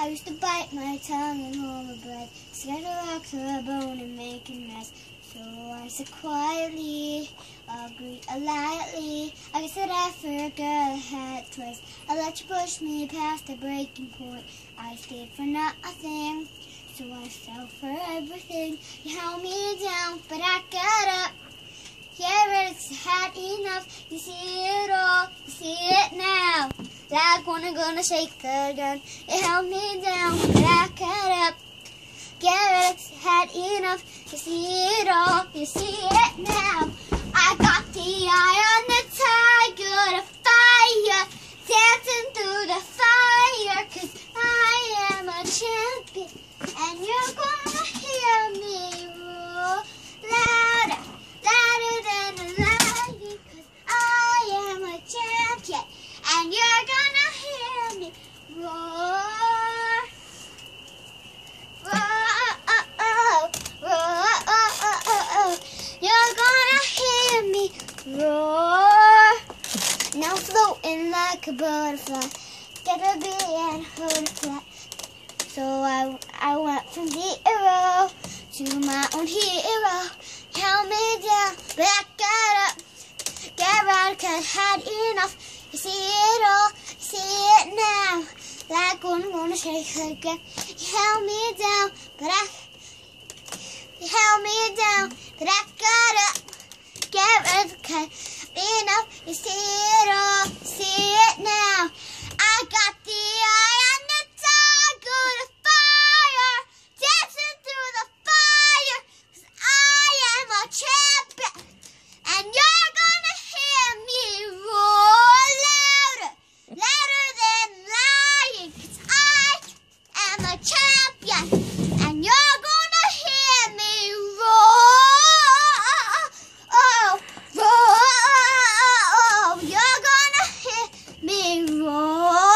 I used to bite my tongue and hold my breath, scared to rock to a bone and make a mess. So I said quietly, agreed lightly. I guess that I forgot I had twice. I let you push me past the breaking point. I stayed for nothing, so I fell for everything. You held me down, but I got up. Yeah, it's had enough. You see it all, you see it now. When I'm gonna shake the gun. It held me down, but I got up. Garrett's had enough. You see it all, you see it now. I got the eye on the tiger, the fire, dancing through the fire. Cause I am a champion, and you're gonna hear me roar louder, louder than a lion. Cause I am a champion, and you're gonna hear me roar. Roar, roar, roar. You're gonna hear me roar. Now floating like a butterfly, gotta be and hold flat. So I, I went from zero to my own hero. Held me down, but I got up. Get right, cause had enough. You see it all, see it now. Like I'm gonna shake again. You held me down, but I you held me down, but I got up. Get of cut enough. You see Big roar.